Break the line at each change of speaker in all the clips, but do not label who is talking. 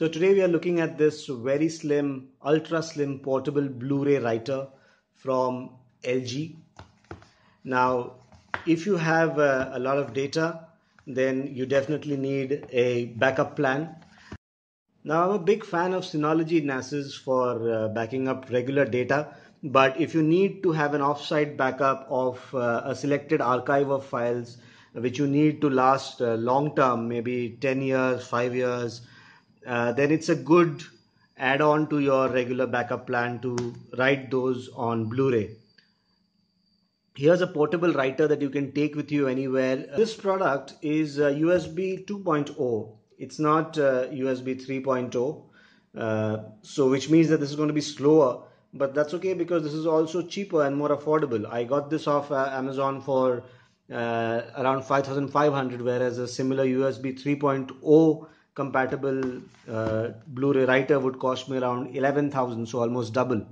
So today we are looking at this very slim, ultra slim portable Blu-ray writer from LG. Now, if you have uh, a lot of data, then you definitely need a backup plan. Now, I'm a big fan of Synology NASes for uh, backing up regular data, but if you need to have an offsite backup of uh, a selected archive of files, which you need to last uh, long term, maybe 10 years, 5 years, uh, then it's a good add-on to your regular backup plan to write those on Blu-ray. Here's a portable writer that you can take with you anywhere. This product is USB 2.0. It's not USB uh, 3.0. Uh, so which means that this is going to be slower but that's okay because this is also cheaper and more affordable i got this off uh, amazon for uh, around 5500 whereas a similar usb 3.0 compatible uh, Blu-ray writer would cost me around 11,000 so almost double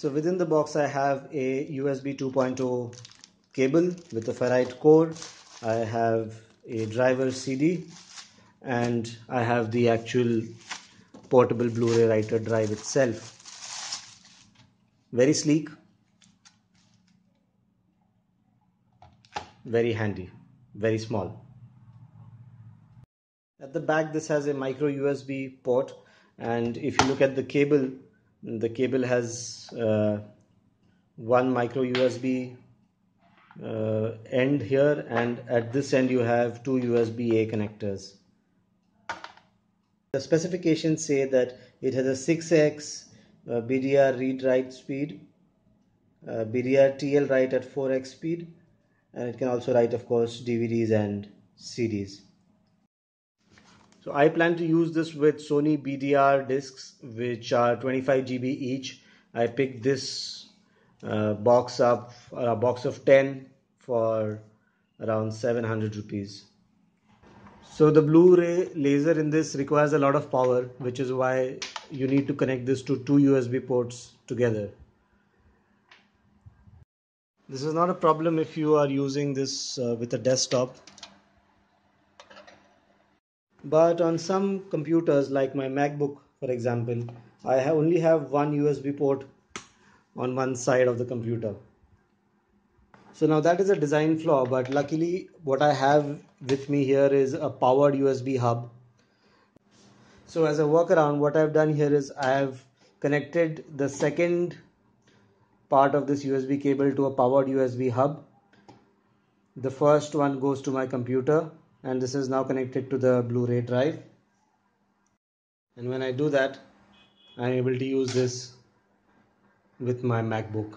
So within the box I have a USB 2.0 cable with a ferrite core. I have a driver CD and I have the actual portable Blu-ray writer drive itself. Very sleek, very handy, very small. At the back this has a micro USB port and if you look at the cable, the cable has uh, one micro USB uh, end here and at this end you have two USB A connectors. The specifications say that it has a 6x uh, BDR read write speed, uh, BDR TL write at 4x speed, and it can also write, of course, DVDs and CDs. So I plan to use this with Sony BDR discs, which are 25 GB each. I picked this uh, box up, a box of 10 for around 700 rupees. So the Blu-ray laser in this requires a lot of power, which is why you need to connect this to two USB ports together. This is not a problem if you are using this uh, with a desktop. But on some computers like my MacBook, for example, I only have one USB port on one side of the computer. So now that is a design flaw, but luckily what I have with me here is a powered USB hub. So as a workaround, what I've done here is I have connected the second part of this USB cable to a powered USB hub. The first one goes to my computer and this is now connected to the Blu-ray drive. And when I do that, I'm able to use this with my MacBook.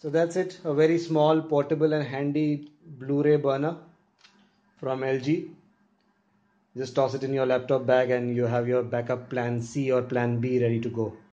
So that's it, a very small, portable and handy Blu-ray burner from LG. Just toss it in your laptop bag and you have your backup plan C or plan B ready to go.